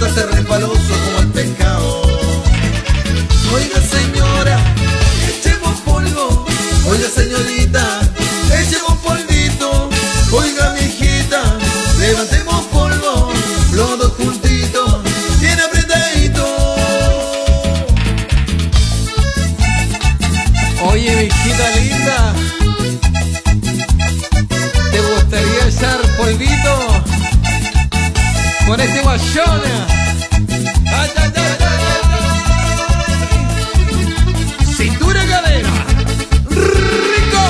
resbaloso como el pescado. Oiga señora, echemos polvo. Oiga señorita, echemos polvito. Oiga mi hijita, levantemos polvo. Los dos juntitos, bien apretadito. Oye, mi hijita linda, ¿te gustaría echar polvito con este guayona? Ay, ay, ay, ay, ay. Cintura cadera, rico.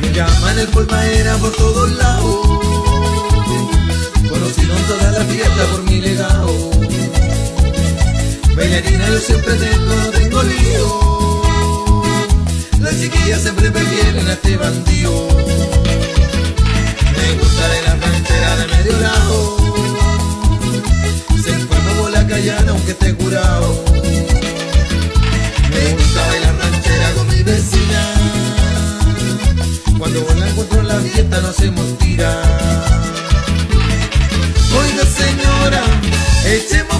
Me llaman el polvaera por todos lados. Conocido en toda la fiesta por mi legado. Bailarina yo siempre tengo, tengo lío. Las chiquillas siempre prefieren a este bandido. nos hemos tirado. Oiga señora, echemos